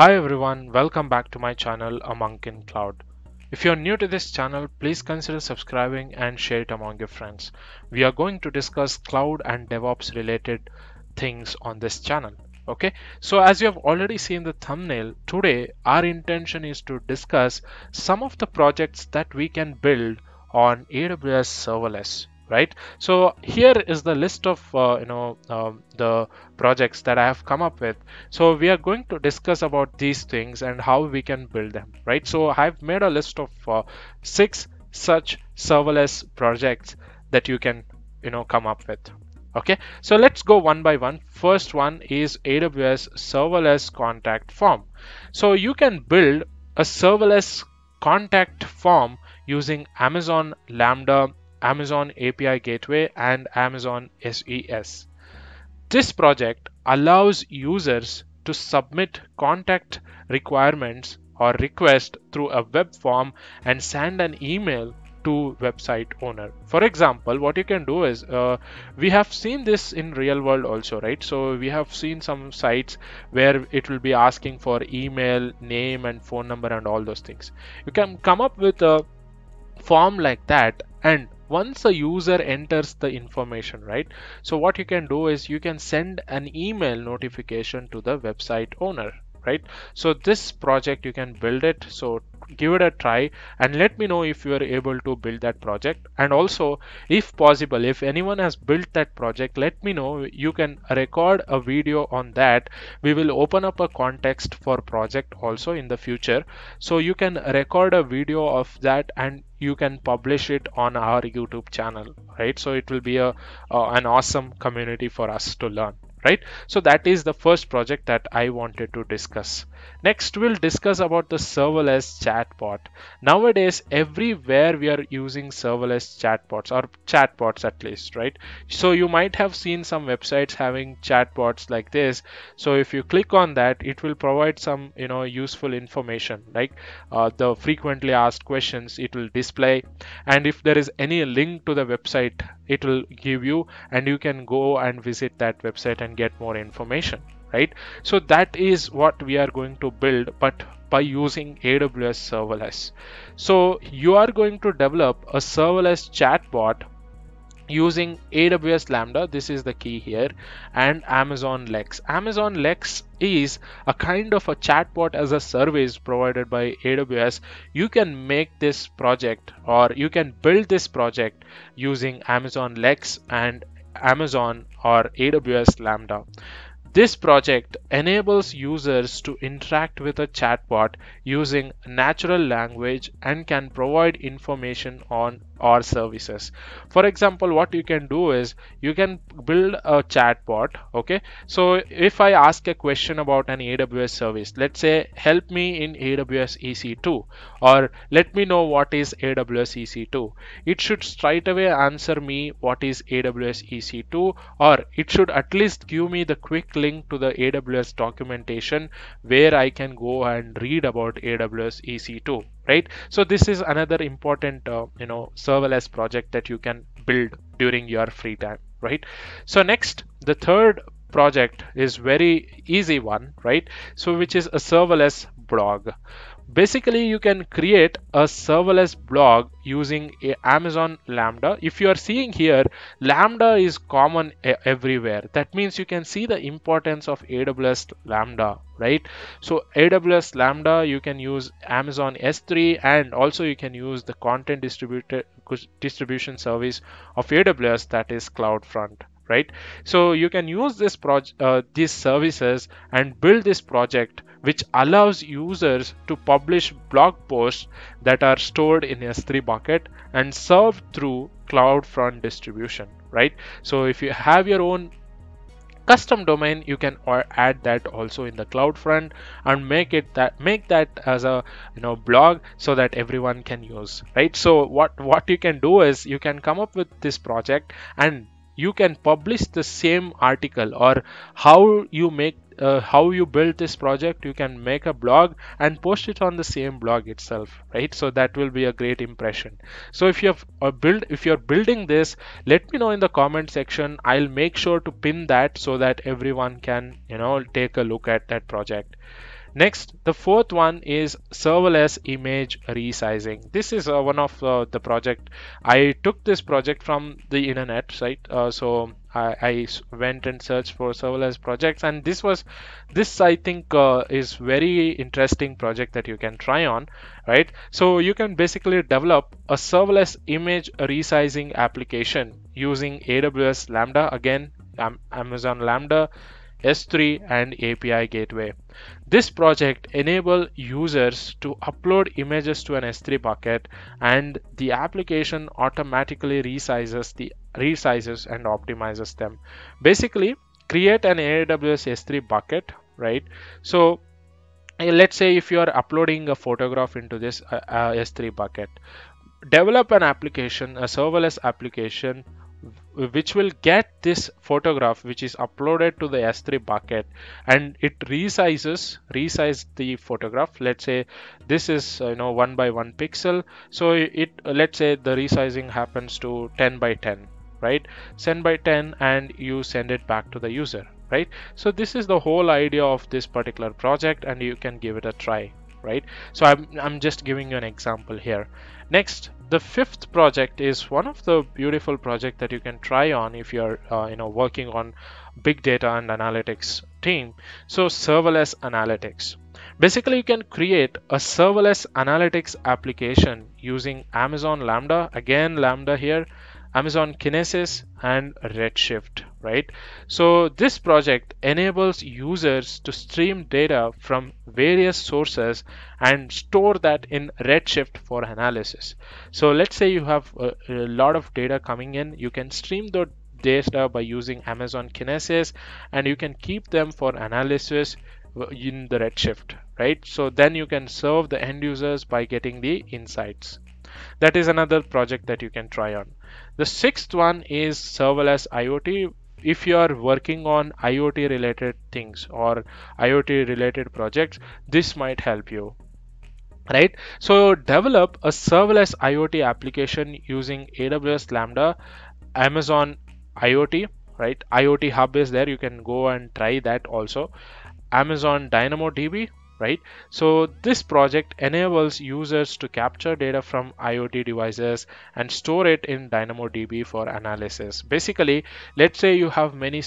Hi everyone, welcome back to my channel A Monk in Cloud. If you're new to this channel, please consider subscribing and share it among your friends. We are going to discuss cloud and DevOps related things on this channel. Okay, so as you have already seen the thumbnail, today our intention is to discuss some of the projects that we can build on AWS serverless right? So here is the list of uh, you know um, the projects that i have come up with. So we are going to discuss about these things and how we can build them right? So i've made a list of uh, six such serverless projects that you can you know come up with okay? So let's go one by one. First one is aws serverless contact form. So you can build a serverless contact form using amazon lambda Amazon API Gateway and Amazon SES. This project allows users to submit contact requirements or request through a web form and send an email to website owner. For example what you can do is uh, we have seen this in real world also right? So we have seen some sites where it will be asking for email name and phone number and all those things. You can come up with a form like that and once a user enters the information right? So what you can do is you can send an email notification to the website owner right? So this project you can build it. So give it a try and let me know if you are able to build that project. And also if possible if anyone has built that project let me know. You can record a video on that. We will open up a context for project also in the future. So you can record a video of that and you can publish it on our youtube channel right? So it will be a uh, an awesome community for us to learn right? So that is the first project that i wanted to discuss. Next we'll discuss about the serverless chatbot. Nowadays everywhere we are using serverless chatbots or chatbots at least right? So you might have seen some websites having chatbots like this. So if you click on that it will provide some you know useful information like uh, the frequently asked questions it will display. And if there is any link to the website it will give you and you can go and visit that website and get more information right so that is what we are going to build but by using aws serverless so you are going to develop a serverless chatbot using AWS Lambda, this is the key here, and Amazon Lex. Amazon Lex is a kind of a chatbot as a service provided by AWS. You can make this project or you can build this project using Amazon Lex and Amazon or AWS Lambda. This project enables users to interact with a chatbot using natural language and can provide information on our services. For example what you can do is you can build a chatbot okay? So if i ask a question about an aws service let's say help me in aws ec2 or let me know what is aws ec2 it should straight away answer me what is aws ec2 or it should at least give me the quick link to the aws documentation where i can go and read about aws ec2 right? So this is another important uh, you know serverless project that you can build during your free time right? So next the third project is very easy one right? So which is a serverless blog. Basically you can create a serverless blog using amazon lambda. If you are seeing here lambda is common everywhere. That means you can see the importance of aws lambda right? So aws lambda you can use amazon s3 and also you can use the content distribution service of aws that is cloudfront right so you can use this project uh, these services and build this project which allows users to publish blog posts that are stored in S3 bucket and served through CloudFront distribution, right? So if you have your own custom domain you can add that also in the CloudFront and make it that make that as a you know blog so that everyone can use right so what what you can do is you can come up with this project and you can publish the same article or how you make uh, how you build this project you can make a blog and post it on the same blog itself right? So that will be a great impression. So if you have uh, build if you're building this let me know in the comment section. I'll make sure to pin that so that everyone can you know take a look at that project Next, the fourth one is serverless image resizing. This is uh, one of uh, the project. I took this project from the internet, right? Uh, so I, I, went and searched for serverless projects, and this was this I think uh, is very interesting project that you can try on, right? So you can basically develop a serverless image resizing application using AWS Lambda again, Amazon Lambda S3 and API gateway. This project enable users to upload images to an S3 bucket and the application automatically resizes the resizes and optimizes them. Basically create an AWS S3 bucket, right? So eh, let's say if you are uploading a photograph into this uh, uh, S3 bucket, develop an application, a serverless application which will get this photograph which is uploaded to the S3 bucket and it resizes resize the photograph. Let's say this is you know 1 by 1 pixel. So it let's say the resizing happens to 10 by 10 right? Send by 10 and you send it back to the user right? So this is the whole idea of this particular project and you can give it a try right? So I'm, I'm just giving you an example here. Next the fifth project is one of the beautiful project that you can try on if you're uh, you know working on big data and analytics team. So serverless analytics. Basically you can create a serverless analytics application using amazon lambda. Again lambda here. Amazon Kinesis and Redshift, right? So this project enables users to stream data from various sources and store that in Redshift for analysis. So let's say you have a, a lot of data coming in, you can stream the data by using Amazon Kinesis and you can keep them for analysis in the Redshift, right? So then you can serve the end users by getting the insights. That is another project that you can try on. The sixth one is serverless IoT. If you are working on IoT related things or IoT related projects, this might help you right? So develop a serverless iot application using aws lambda amazon iot right? Iot hub is there. You can go and try that also. Amazon dynamodb right? So this project enables users to capture data from IoT devices and store it in DynamoDB for analysis. Basically, let's say you have many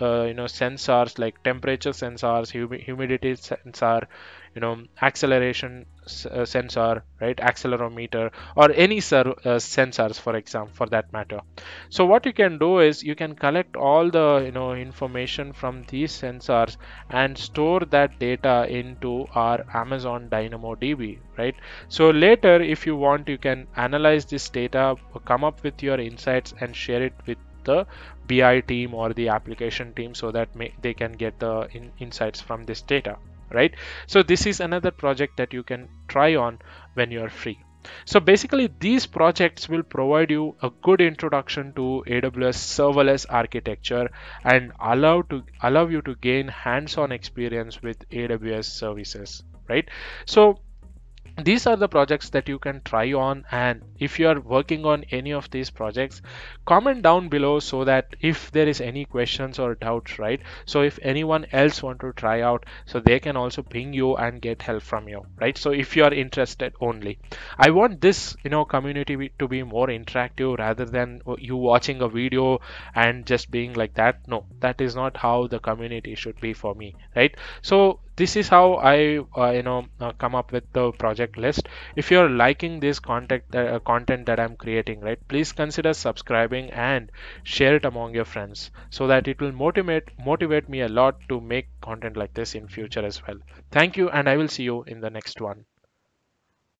uh, you know sensors like temperature sensors, humidity sensor, you know acceleration uh, sensor right accelerometer or any uh, sensors for example for that matter. So what you can do is you can collect all the you know information from these sensors and store that data into our amazon dynamodb right? So later if you want you can analyze this data come up with your insights and share it with the BI team or the application team so that they can get the in, insights from this data right? So this is another project that you can try on when you are free. So basically these projects will provide you a good introduction to AWS serverless architecture and allow to allow you to gain hands-on experience with AWS services right? So these are the projects that you can try on and if you are working on any of these projects comment down below so that if there is any questions or doubts right? So if anyone else want to try out so they can also ping you and get help from you right? So if you are interested only. I want this you know community to be more interactive rather than you watching a video and just being like that. No that is not how the community should be for me right? So this is how I uh, you know uh, come up with the project list. If you're liking this content uh, content that I'm creating right please consider subscribing and share it among your friends so that it will motivate motivate me a lot to make content like this in future as well. Thank you and I will see you in the next one